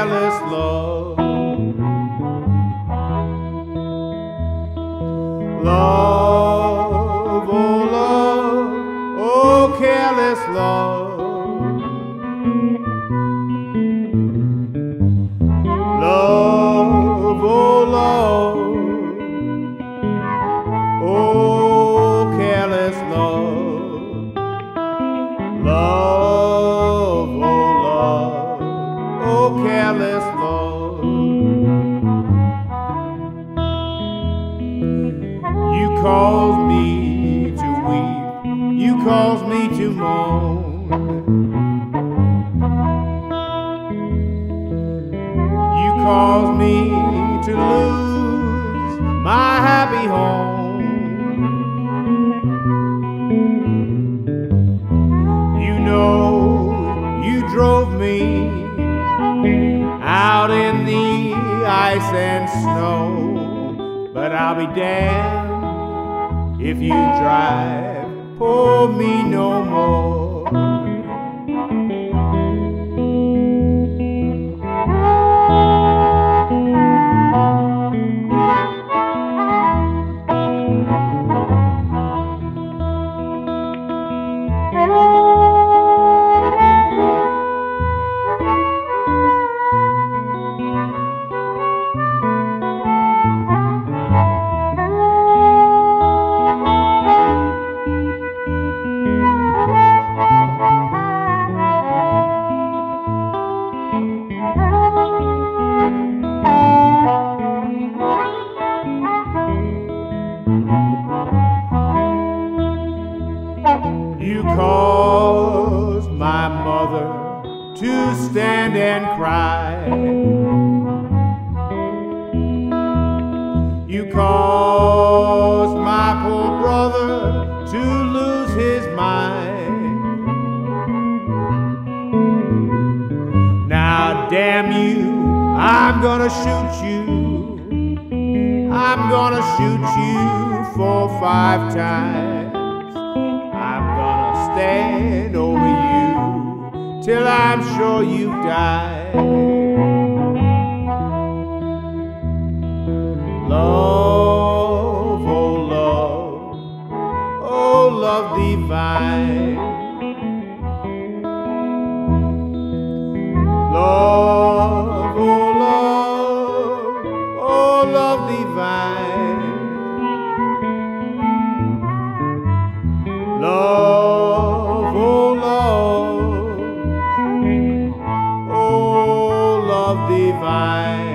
careless love. Love, oh love, oh careless love. Love, oh love, oh careless love. Love, careless love. You cause me to weep, you cause me to moan. You cause me to lose my happy home. You know you drove me out in the ice and snow, but I'll be damned if you drive. For me no more. You caused my mother to stand and cry. You caused my poor brother to lose his mind. Now, damn you, I'm gonna shoot you. I'm gonna shoot you for five times. Stand over you till I'm sure you've died. Love, oh love, oh love divine. Divine.